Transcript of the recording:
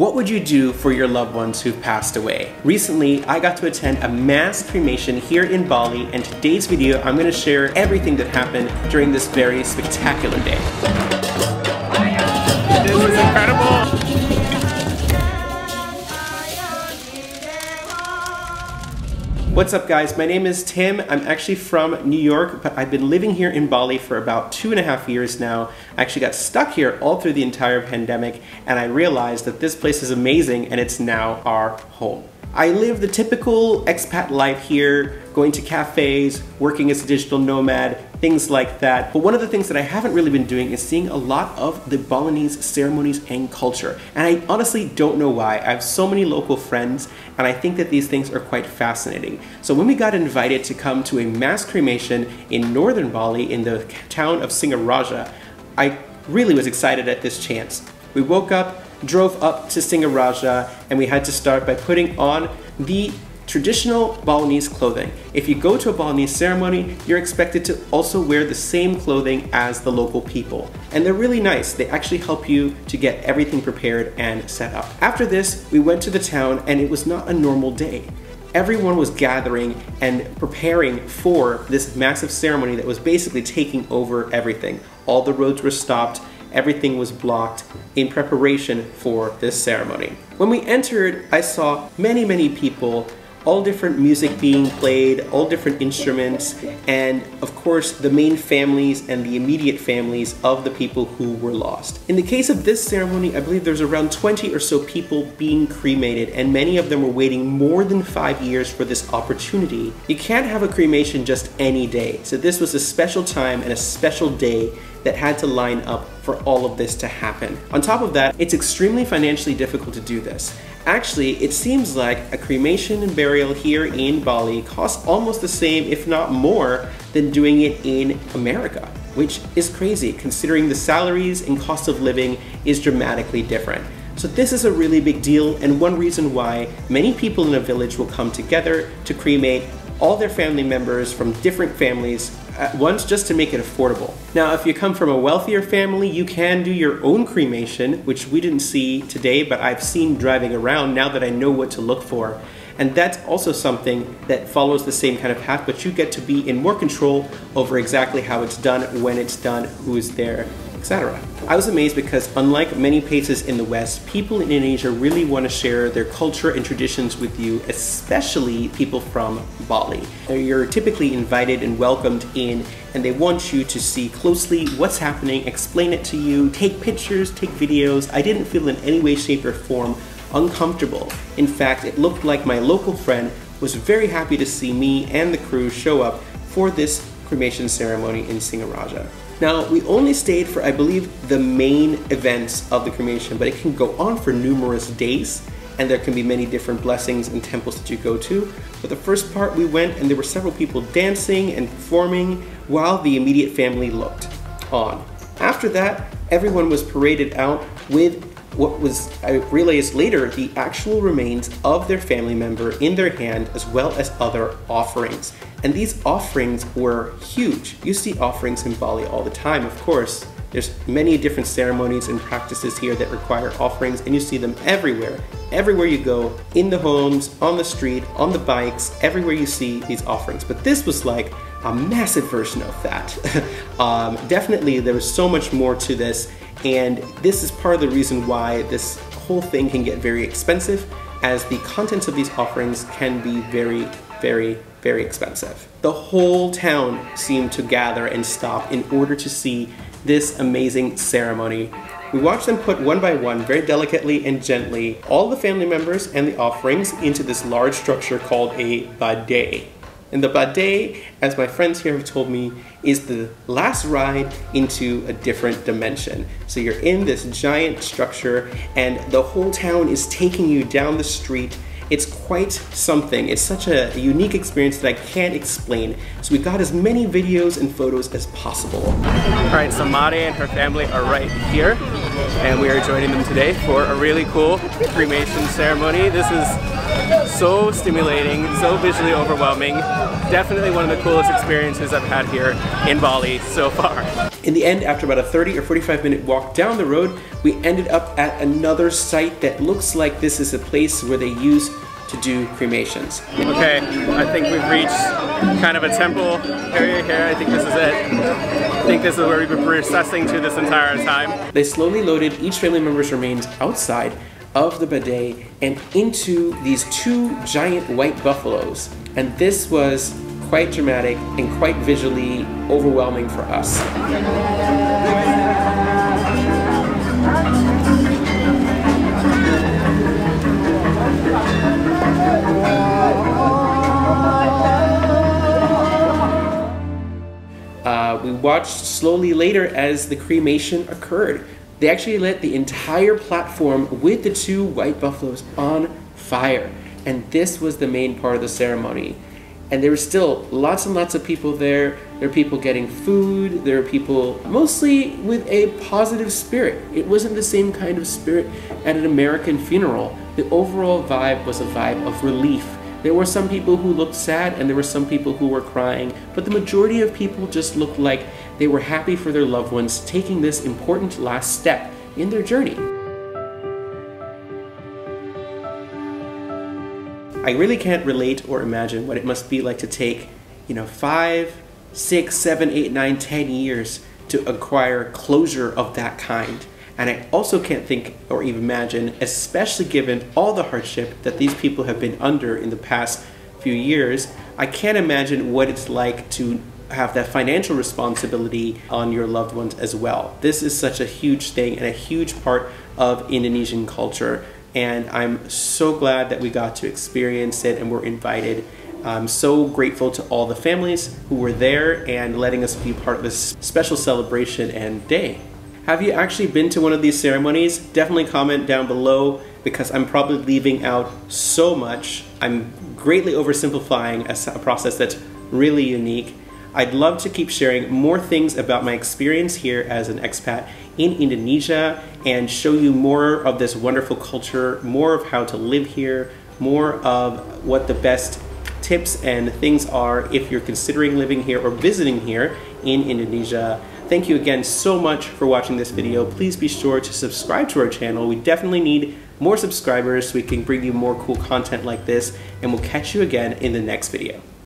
What would you do for your loved ones who've passed away? Recently, I got to attend a mass cremation here in Bali, and today's video, I'm gonna share everything that happened during this very spectacular day. This is incredible! What's up guys, my name is Tim. I'm actually from New York, but I've been living here in Bali for about two and a half years now. I actually got stuck here all through the entire pandemic, and I realized that this place is amazing and it's now our home. I live the typical expat life here, going to cafes, working as a digital nomad, things like that. But one of the things that I haven't really been doing is seeing a lot of the Balinese ceremonies and culture. And I honestly don't know why. I have so many local friends and I think that these things are quite fascinating. So when we got invited to come to a mass cremation in northern Bali in the town of Singaraja, I really was excited at this chance. We woke up, drove up to Singaraja, and we had to start by putting on the traditional Balinese clothing. If you go to a Balinese ceremony, you're expected to also wear the same clothing as the local people. And they're really nice. They actually help you to get everything prepared and set up. After this, we went to the town and it was not a normal day everyone was gathering and preparing for this massive ceremony that was basically taking over everything. All the roads were stopped, everything was blocked in preparation for this ceremony. When we entered, I saw many, many people all different music being played, all different instruments, and of course the main families and the immediate families of the people who were lost. In the case of this ceremony, I believe there's around 20 or so people being cremated, and many of them were waiting more than five years for this opportunity. You can't have a cremation just any day, so this was a special time and a special day that had to line up for all of this to happen. On top of that, it's extremely financially difficult to do this. Actually, it seems like a cremation and burial here in Bali costs almost the same, if not more, than doing it in America, which is crazy considering the salaries and cost of living is dramatically different. So this is a really big deal and one reason why many people in a village will come together to cremate all their family members from different families at once just to make it affordable. Now, if you come from a wealthier family, you can do your own cremation, which we didn't see today, but I've seen driving around now that I know what to look for. And that's also something that follows the same kind of path, but you get to be in more control over exactly how it's done, when it's done, who is there, etc. I was amazed because unlike many places in the West, people in Indonesia really want to share their culture and traditions with you, especially people from Bali. You're typically invited and welcomed in and they want you to see closely what's happening, explain it to you, take pictures, take videos. I didn't feel in any way, shape, or form uncomfortable. In fact, it looked like my local friend was very happy to see me and the crew show up for this cremation ceremony in Singaraja. Now, we only stayed for, I believe, the main events of the cremation, but it can go on for numerous days, and there can be many different blessings and temples that you go to. But the first part, we went and there were several people dancing and performing while the immediate family looked on. After that, everyone was paraded out with what was realized later the actual remains of their family member in their hand as well as other offerings. And these offerings were huge. You see offerings in Bali all the time, of course. There's many different ceremonies and practices here that require offerings and you see them everywhere. Everywhere you go, in the homes, on the street, on the bikes, everywhere you see these offerings. But this was like a massive version of that. um, definitely there was so much more to this and this is part of the reason why this whole thing can get very expensive as the contents of these offerings can be very, very, very expensive. The whole town seemed to gather and stop in order to see this amazing ceremony. We watched them put one by one, very delicately and gently, all the family members and the offerings into this large structure called a bade. And the bade, as my friends here have told me, is the last ride into a different dimension. So you're in this giant structure and the whole town is taking you down the street it's quite something. It's such a unique experience that I can't explain. So we got as many videos and photos as possible. All right, so Mari and her family are right here. And we are joining them today for a really cool cremation ceremony. This is so stimulating, so visually overwhelming. Definitely one of the coolest experiences I've had here in Bali so far. In the end, after about a 30 or 45 minute walk down the road, we ended up at another site that looks like this is a place where they use to do cremations. Okay, I think we've reached kind of a temple area here. I think this is it. I think this is where we've been processing to this entire time. They slowly loaded each family member's remains outside of the bade and into these two giant white buffaloes. And this was quite dramatic and quite visually overwhelming for us. Slowly later as the cremation occurred. They actually lit the entire platform with the two white buffaloes on fire. And this was the main part of the ceremony. And there were still lots and lots of people there. There were people getting food. There were people mostly with a positive spirit. It wasn't the same kind of spirit at an American funeral. The overall vibe was a vibe of relief there were some people who looked sad and there were some people who were crying, but the majority of people just looked like they were happy for their loved ones taking this important last step in their journey. I really can't relate or imagine what it must be like to take, you know, five, six, seven, eight, nine, ten years to acquire closure of that kind. And I also can't think or even imagine, especially given all the hardship that these people have been under in the past few years, I can't imagine what it's like to have that financial responsibility on your loved ones as well. This is such a huge thing and a huge part of Indonesian culture. And I'm so glad that we got to experience it and were invited. I'm so grateful to all the families who were there and letting us be part of this special celebration and day. Have you actually been to one of these ceremonies? Definitely comment down below because I'm probably leaving out so much. I'm greatly oversimplifying a, process that's really unique. I'd love to keep sharing more things about my experience here as an expat in Indonesia and show you more of this wonderful culture, more of how to live here, more of what the best tips and things are if you're considering living here or visiting here in Indonesia. Thank you again so much for watching this video. Please be sure to subscribe to our channel. We definitely need more subscribers so we can bring you more cool content like this and we'll catch you again in the next video.